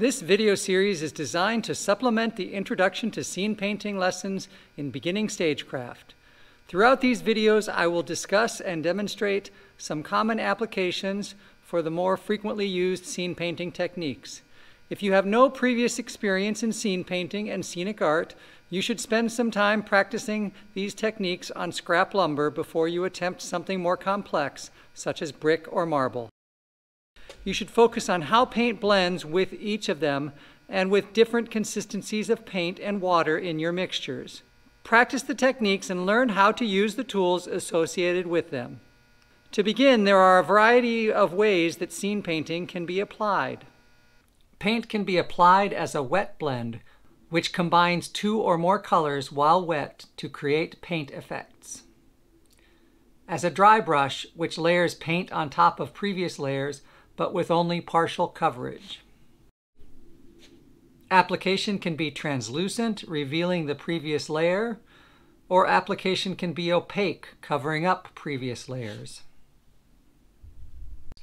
This video series is designed to supplement the Introduction to Scene Painting lessons in beginning stagecraft. Throughout these videos, I will discuss and demonstrate some common applications for the more frequently used scene painting techniques. If you have no previous experience in scene painting and scenic art, you should spend some time practicing these techniques on scrap lumber before you attempt something more complex, such as brick or marble. You should focus on how paint blends with each of them and with different consistencies of paint and water in your mixtures. Practice the techniques and learn how to use the tools associated with them. To begin, there are a variety of ways that scene painting can be applied. Paint can be applied as a wet blend, which combines two or more colors while wet to create paint effects. As a dry brush, which layers paint on top of previous layers, but with only partial coverage. Application can be translucent, revealing the previous layer, or application can be opaque, covering up previous layers.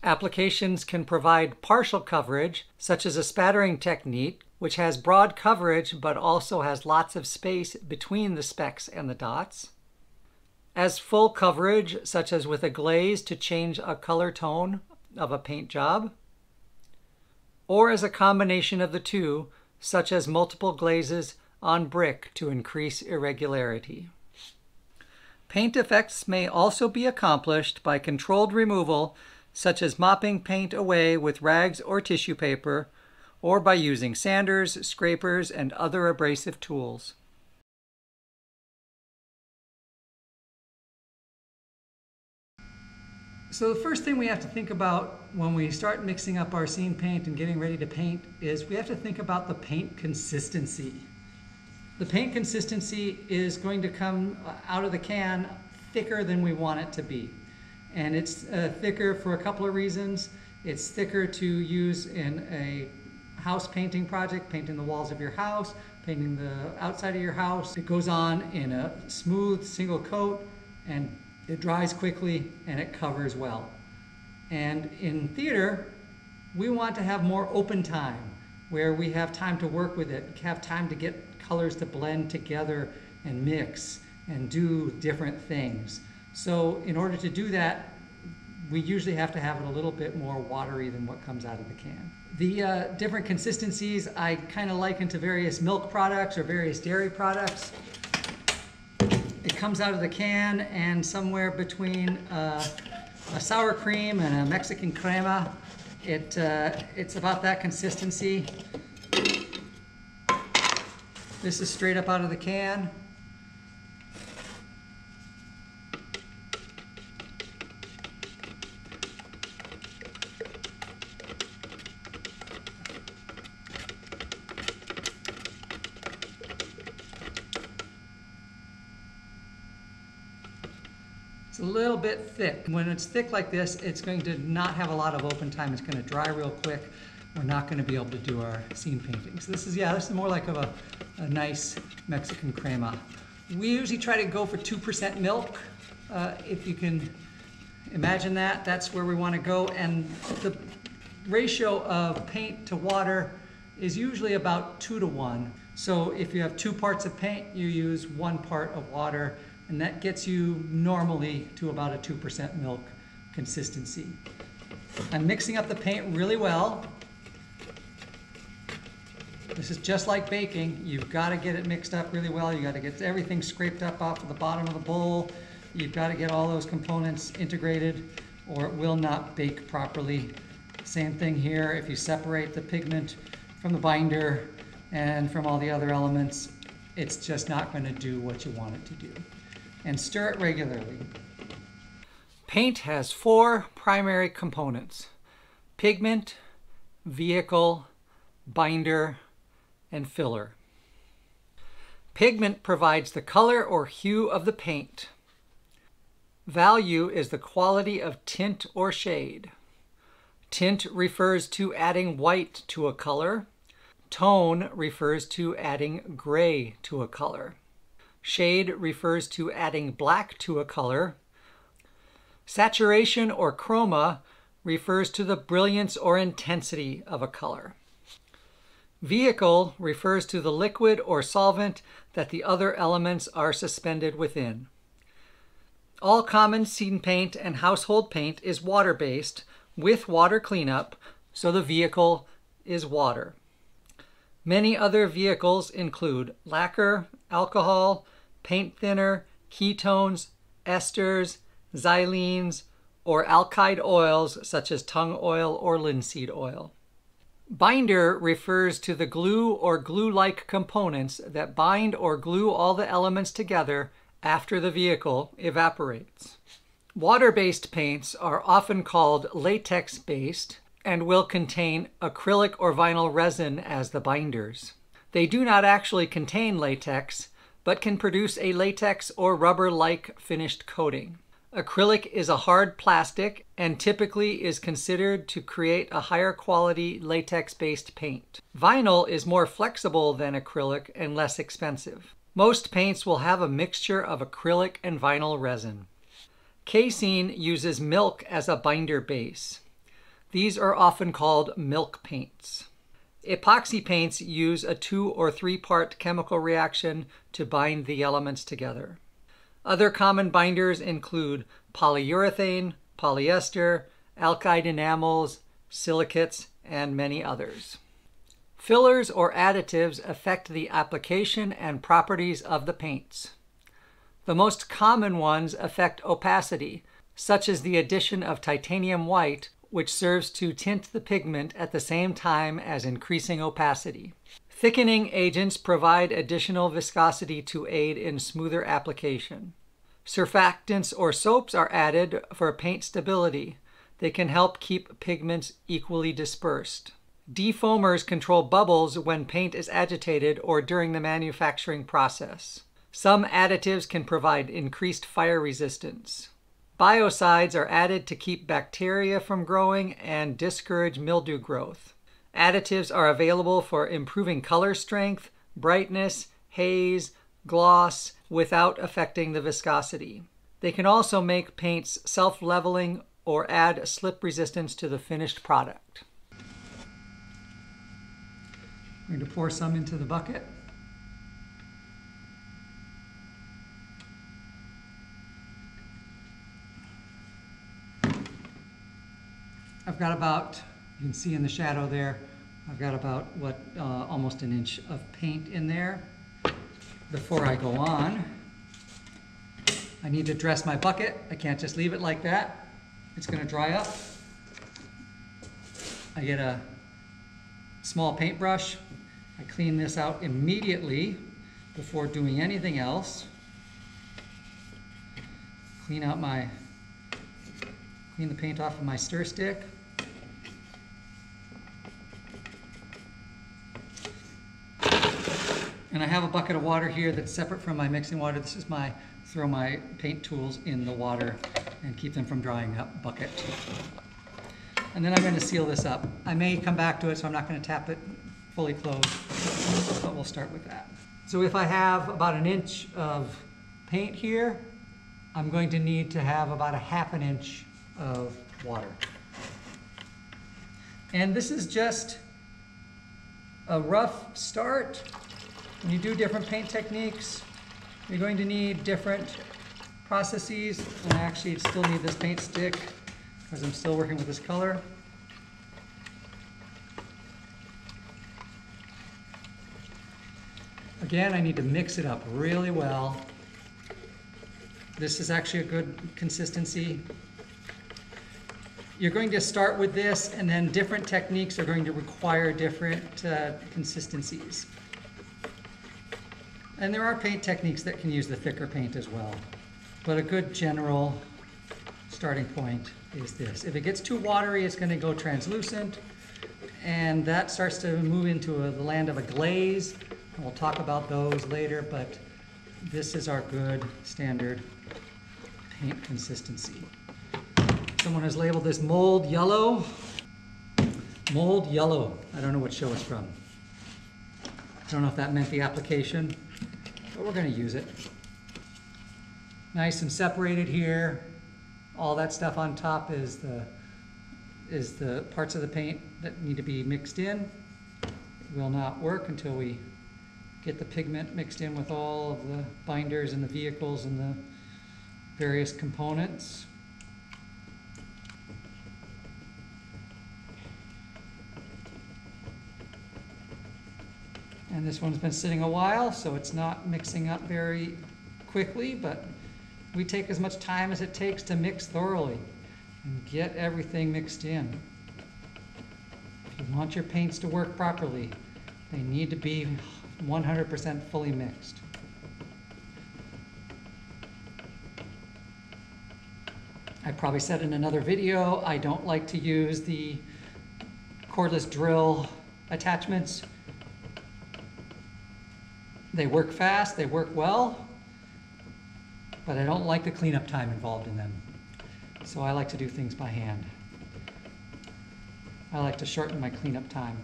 Applications can provide partial coverage, such as a spattering technique, which has broad coverage but also has lots of space between the specks and the dots. As full coverage, such as with a glaze to change a color tone of a paint job, or as a combination of the two, such as multiple glazes on brick to increase irregularity. Paint effects may also be accomplished by controlled removal, such as mopping paint away with rags or tissue paper, or by using sanders, scrapers, and other abrasive tools. So the first thing we have to think about when we start mixing up our scene paint and getting ready to paint is we have to think about the paint consistency. The paint consistency is going to come out of the can thicker than we want it to be. And it's uh, thicker for a couple of reasons. It's thicker to use in a house painting project, painting the walls of your house, painting the outside of your house. It goes on in a smooth single coat and it dries quickly and it covers well. And in theater, we want to have more open time where we have time to work with it, have time to get colors to blend together and mix and do different things. So in order to do that, we usually have to have it a little bit more watery than what comes out of the can. The uh, different consistencies I kind of liken to various milk products or various dairy products. Comes out of the can and somewhere between uh, a sour cream and a Mexican crema. It, uh, it's about that consistency. This is straight up out of the can. It's a little bit thick. When it's thick like this, it's going to not have a lot of open time. It's going to dry real quick. We're not going to be able to do our scene painting. So this is, yeah, this is more like of a, a nice Mexican crema. We usually try to go for 2% milk. Uh, if you can imagine that, that's where we want to go. And the ratio of paint to water is usually about two to one. So if you have two parts of paint, you use one part of water and that gets you normally to about a 2% milk consistency. I'm mixing up the paint really well. This is just like baking. You've got to get it mixed up really well. You've got to get everything scraped up off of the bottom of the bowl. You've got to get all those components integrated or it will not bake properly. Same thing here. If you separate the pigment from the binder and from all the other elements, it's just not going to do what you want it to do and stir it regularly. Paint has four primary components. Pigment, vehicle, binder, and filler. Pigment provides the color or hue of the paint. Value is the quality of tint or shade. Tint refers to adding white to a color. Tone refers to adding gray to a color. Shade refers to adding black to a color. Saturation or chroma refers to the brilliance or intensity of a color. Vehicle refers to the liquid or solvent that the other elements are suspended within. All common scene paint and household paint is water based with water cleanup, so the vehicle is water. Many other vehicles include lacquer, alcohol, paint thinner, ketones, esters, xylenes, or alkyd oils such as tung oil or linseed oil. Binder refers to the glue or glue-like components that bind or glue all the elements together after the vehicle evaporates. Water-based paints are often called latex-based and will contain acrylic or vinyl resin as the binders. They do not actually contain latex, but can produce a latex or rubber-like finished coating. Acrylic is a hard plastic and typically is considered to create a higher quality latex-based paint. Vinyl is more flexible than acrylic and less expensive. Most paints will have a mixture of acrylic and vinyl resin. Casein uses milk as a binder base. These are often called milk paints. Epoxy paints use a two or three part chemical reaction to bind the elements together. Other common binders include polyurethane, polyester, alkyd enamels, silicates, and many others. Fillers or additives affect the application and properties of the paints. The most common ones affect opacity, such as the addition of titanium white which serves to tint the pigment at the same time as increasing opacity. Thickening agents provide additional viscosity to aid in smoother application. Surfactants or soaps are added for paint stability. They can help keep pigments equally dispersed. Defoamers control bubbles when paint is agitated or during the manufacturing process. Some additives can provide increased fire resistance. Biocides are added to keep bacteria from growing and discourage mildew growth. Additives are available for improving color strength, brightness, haze, gloss, without affecting the viscosity. They can also make paints self-leveling or add slip resistance to the finished product. I'm going to pour some into the bucket. I've got about, you can see in the shadow there, I've got about, what, uh, almost an inch of paint in there. Before I go on, I need to dress my bucket. I can't just leave it like that. It's gonna dry up. I get a small paintbrush. I clean this out immediately before doing anything else. Clean out my, clean the paint off of my stir stick. And I have a bucket of water here that's separate from my mixing water. This is my throw my paint tools in the water and keep them from drying up bucket. And then I'm going to seal this up. I may come back to it, so I'm not going to tap it fully closed, but we'll start with that. So if I have about an inch of paint here, I'm going to need to have about a half an inch of water. And this is just a rough start when you do different paint techniques, you're going to need different processes. And I actually still need this paint stick because I'm still working with this color. Again, I need to mix it up really well. This is actually a good consistency. You're going to start with this and then different techniques are going to require different uh, consistencies. And there are paint techniques that can use the thicker paint as well. But a good general starting point is this. If it gets too watery, it's going to go translucent. And that starts to move into a, the land of a glaze. And we'll talk about those later, but this is our good standard paint consistency. Someone has labeled this mold yellow. Mold yellow. I don't know what show it's from. I don't know if that meant the application but we're going to use it. Nice and separated here. All that stuff on top is the is the parts of the paint that need to be mixed in. It will not work until we get the pigment mixed in with all of the binders and the vehicles and the various components. And this one's been sitting a while, so it's not mixing up very quickly, but we take as much time as it takes to mix thoroughly and get everything mixed in. If you want your paints to work properly, they need to be 100% fully mixed. I probably said in another video, I don't like to use the cordless drill attachments. They work fast, they work well, but I don't like the cleanup time involved in them. So I like to do things by hand. I like to shorten my cleanup time.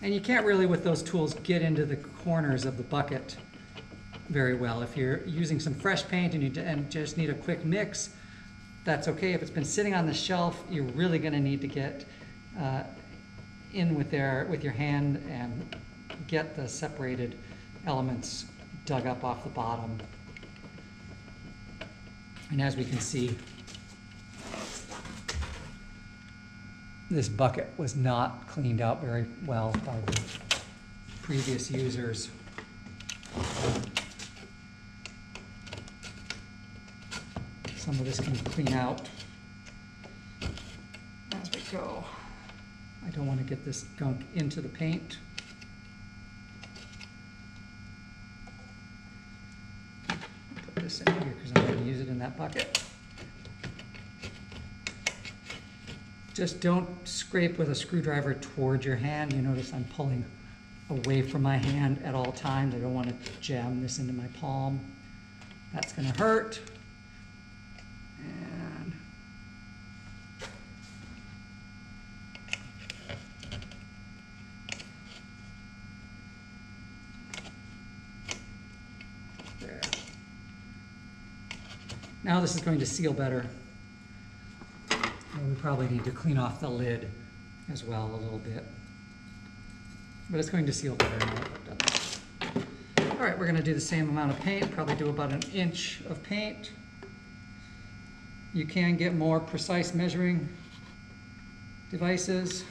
And you can't really, with those tools, get into the corners of the bucket very well. If you're using some fresh paint and you and just need a quick mix, that's okay. If it's been sitting on the shelf, you're really going to need to get uh, in with there with your hand and get the separated elements dug up off the bottom. And as we can see, this bucket was not cleaned out very well by the previous users. Some of this can clean out as we go. I don't want to get this gunk into the paint. This in here because I'm going to use it in that bucket. Just don't scrape with a screwdriver towards your hand. You notice I'm pulling away from my hand at all times. I don't want to jam this into my palm. That's going to hurt. And there. Now this is going to seal better. And we probably need to clean off the lid as well a little bit. But it's going to seal better. All right, we're gonna do the same amount of paint, probably do about an inch of paint. You can get more precise measuring devices.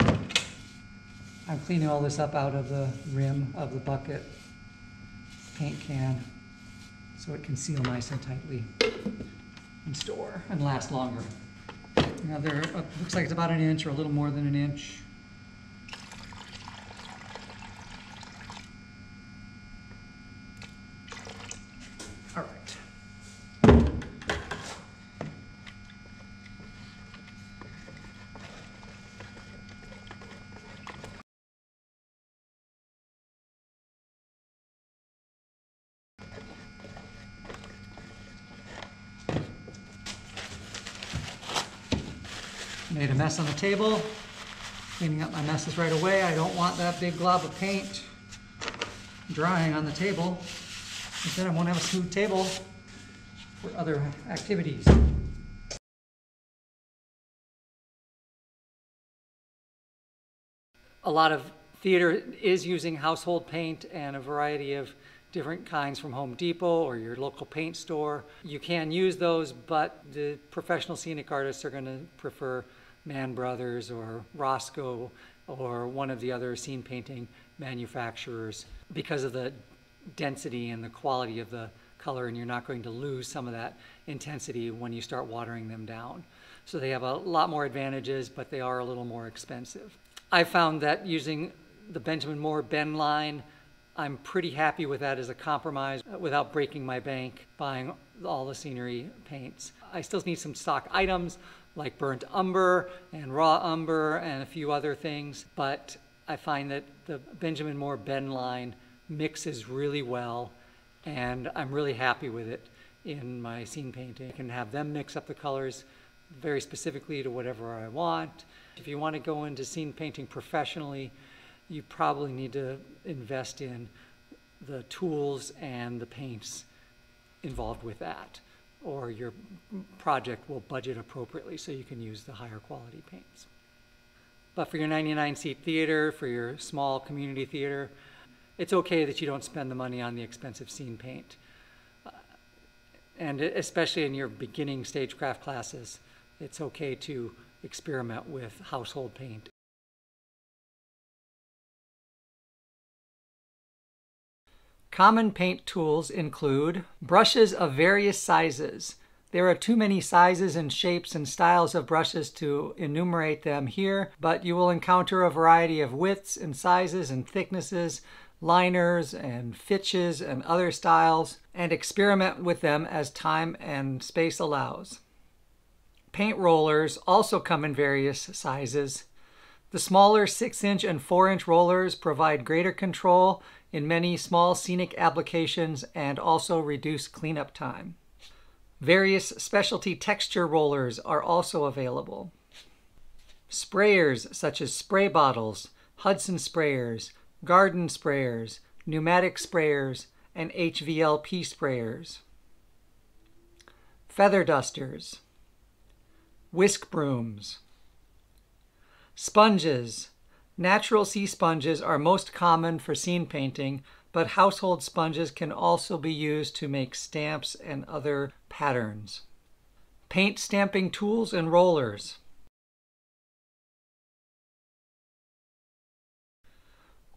I'm cleaning all this up out of the rim of the bucket paint can so it can seal nice and tightly and store and last longer. Another, uh, looks like it's about an inch or a little more than an inch. All right. Made a mess on the table. Cleaning up my messes right away. I don't want that big glob of paint drying on the table. But then I won't have a smooth table for other activities. A lot of theater is using household paint and a variety of different kinds from Home Depot or your local paint store. You can use those, but the professional scenic artists are going to prefer Mann Brothers or Rosco or one of the other scene painting manufacturers because of the density and the quality of the color, and you're not going to lose some of that intensity when you start watering them down. So they have a lot more advantages, but they are a little more expensive. I found that using the Benjamin Moore Ben line, I'm pretty happy with that as a compromise uh, without breaking my bank buying all the scenery paints. I still need some stock items like burnt umber and raw umber and a few other things, but I find that the Benjamin Moore Ben line mixes really well and I'm really happy with it in my scene painting. I can have them mix up the colors very specifically to whatever I want. If you want to go into scene painting professionally, you probably need to invest in the tools and the paints involved with that, or your project will budget appropriately so you can use the higher quality paints. But for your 99 seat theater, for your small community theater, it's okay that you don't spend the money on the expensive scene paint. And especially in your beginning stagecraft classes, it's okay to experiment with household paint. Common paint tools include brushes of various sizes. There are too many sizes and shapes and styles of brushes to enumerate them here, but you will encounter a variety of widths and sizes and thicknesses, liners and fitches and other styles, and experiment with them as time and space allows. Paint rollers also come in various sizes. The smaller 6-inch and 4-inch rollers provide greater control in many small scenic applications and also reduce cleanup time. Various specialty texture rollers are also available. Sprayers such as spray bottles, Hudson sprayers, garden sprayers, pneumatic sprayers, and HVLP sprayers. Feather dusters whisk brooms. Sponges. Natural sea sponges are most common for scene painting, but household sponges can also be used to make stamps and other patterns. Paint stamping tools and rollers.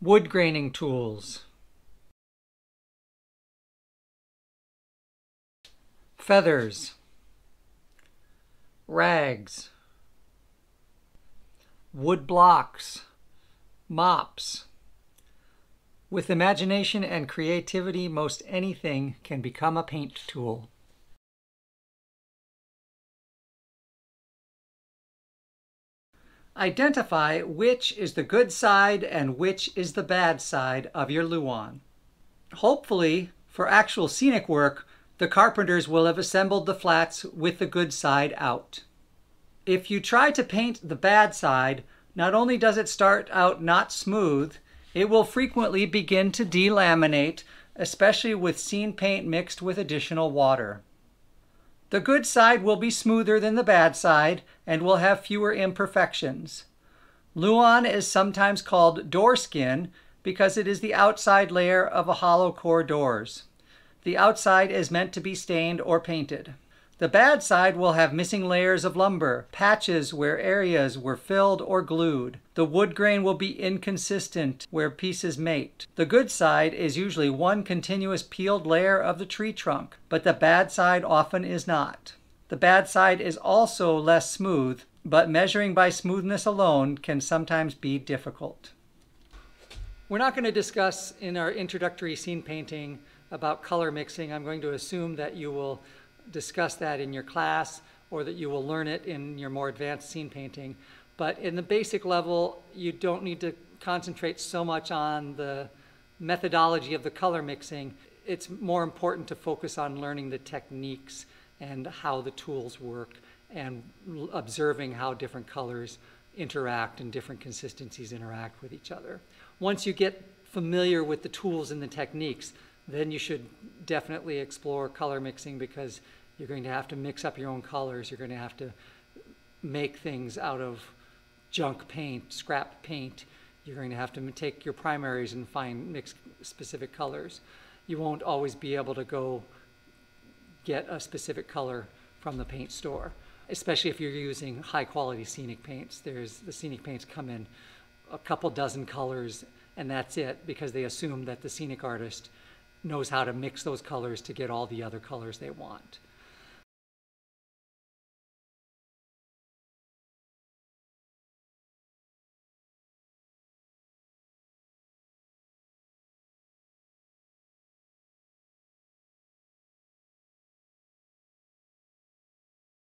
Wood graining tools. Feathers rags, wood blocks, mops. With imagination and creativity, most anything can become a paint tool. Identify which is the good side and which is the bad side of your Lauan. Hopefully, for actual scenic work, the carpenters will have assembled the flats with the good side out. If you try to paint the bad side, not only does it start out not smooth, it will frequently begin to delaminate, especially with scene paint mixed with additional water. The good side will be smoother than the bad side and will have fewer imperfections. Lauan is sometimes called door skin because it is the outside layer of a hollow core doors. The outside is meant to be stained or painted. The bad side will have missing layers of lumber, patches where areas were filled or glued. The wood grain will be inconsistent where pieces mate. The good side is usually one continuous peeled layer of the tree trunk, but the bad side often is not. The bad side is also less smooth, but measuring by smoothness alone can sometimes be difficult. We're not going to discuss in our introductory scene painting about color mixing. I'm going to assume that you will discuss that in your class or that you will learn it in your more advanced scene painting. But in the basic level, you don't need to concentrate so much on the methodology of the color mixing. It's more important to focus on learning the techniques and how the tools work and observing how different colors interact and different consistencies interact with each other. Once you get familiar with the tools and the techniques, then you should definitely explore color mixing because you're going to have to mix up your own colors. You're going to have to make things out of junk paint, scrap paint. You're going to have to take your primaries and find mix specific colors. You won't always be able to go get a specific color from the paint store, especially if you're using high quality scenic paints. There's the scenic paints come in a couple dozen colors and that's it because they assume that the scenic artist knows how to mix those colors to get all the other colors they want.